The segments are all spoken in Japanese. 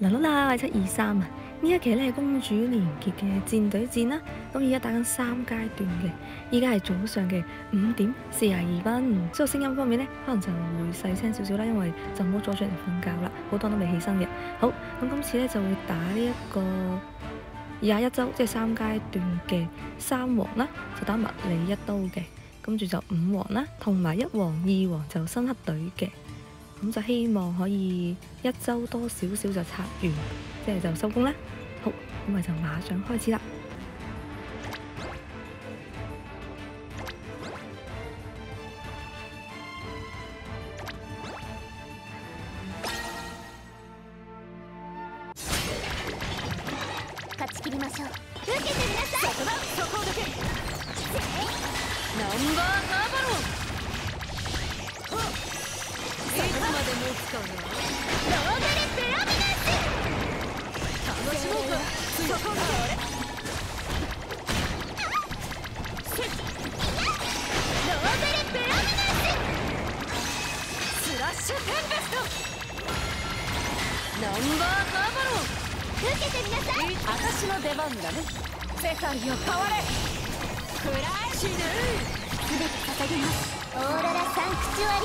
嗱啦啦，七二三啊！呢一期咧係公主連結嘅戰隊戰啦，咁而家打緊三階段嘅，依家係早上嘅五點四十二分，所以聲音方面咧可能就會細聲少少啦，因為就唔好阻住人瞓覺啦，好多都未起身嘅。好，咁今次咧就會打呢一個廿一周，即係三階段嘅三王啦，就打物理一刀嘅，跟住就五王啦，同埋一王二王就新黑隊嘅。 咁就希望可以一周多少少就拆完，即係就收工啦。好，咁咪就馬上開始啦。 まで持つかなロ。ーベルペラミナス楽しもうかそこが俺ロ。ーベルペラミナススラッシュテンペスト。ナンバーカーバロ。ン受けてみなさい私の出番だね世界を変われくらえ死ぬすべて捧げますオーロ。ラサンクチュアリ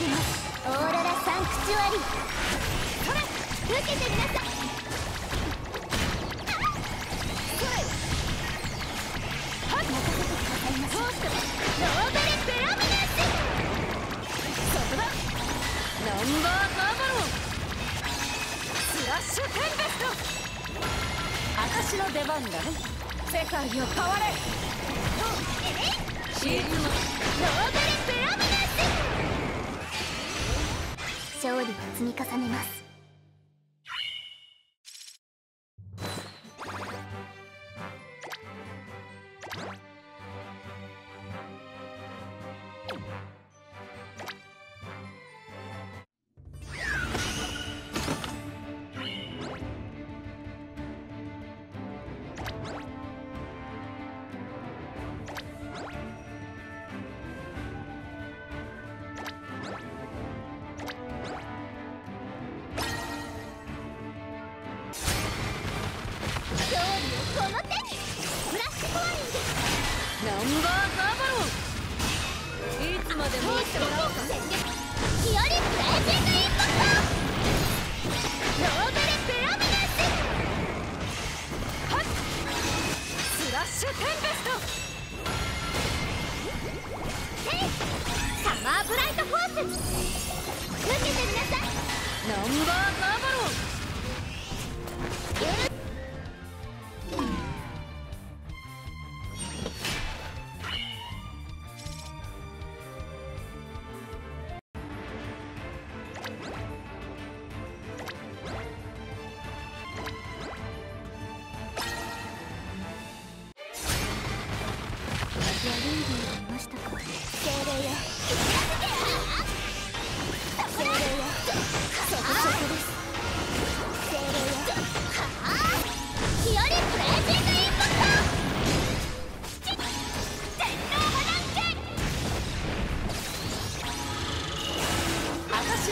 げますオーロラサンクチュアリ。それ受けてみなさいはい任せてくださいまし通してノーベルペラミナスそこだナンバーカーバロンスラッシュテンペスト私の出番だね世界を変われシーズンノーベル勝利を積み重ねます。この手にフラッシュポイントナンバーナスラッシュフォース受けてみなさいナンバロン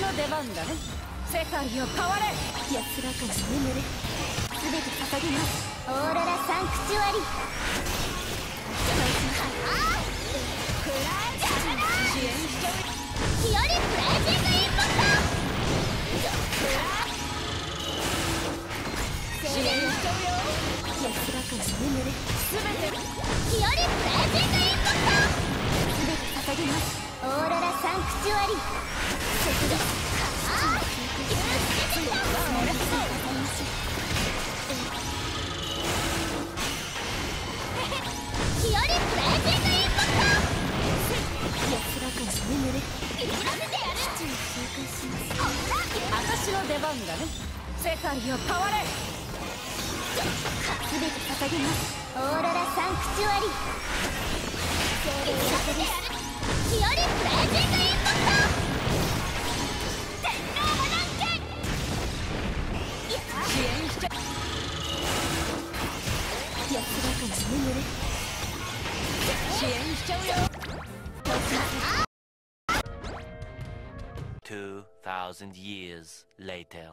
の出番だね。世界を変われ。安らかに眠れ。全て捧げます。オーロラサンクチュアリ。ヒオリプレイジ光よ変われ全て捧げます。オーロラサンクチュアリ。精霊させですヒヨリブレージングインパクト天皇波乱拳支援しちゃ安らかな眠れ支援しちゃうよ。2000 years later.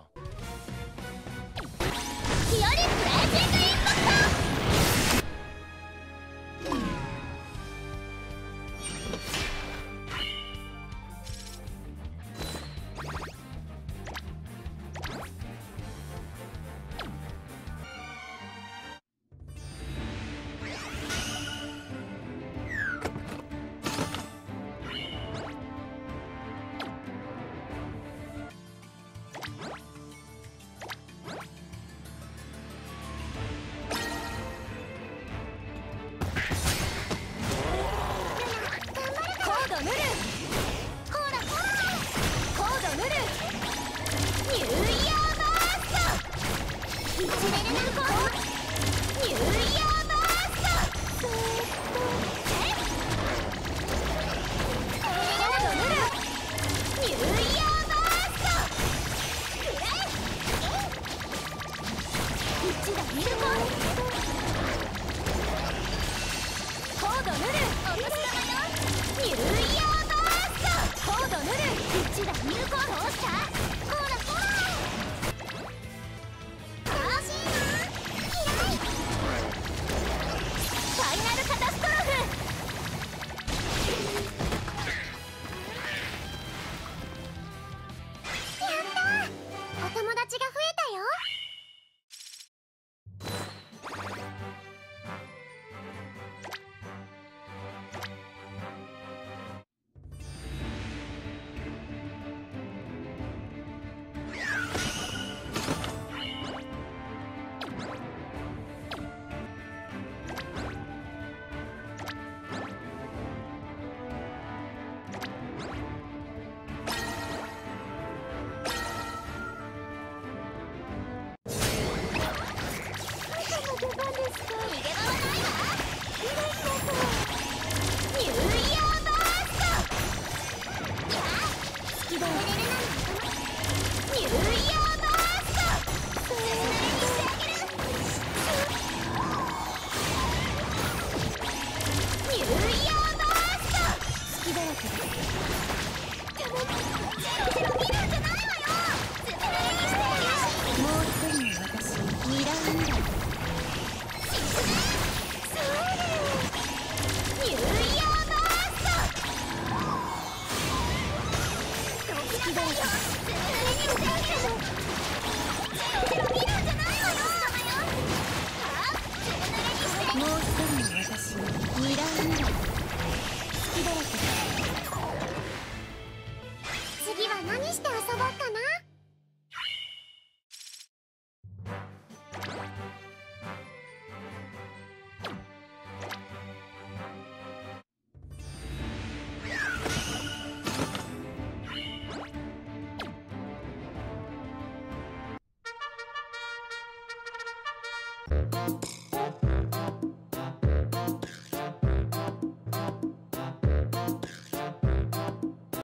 友達が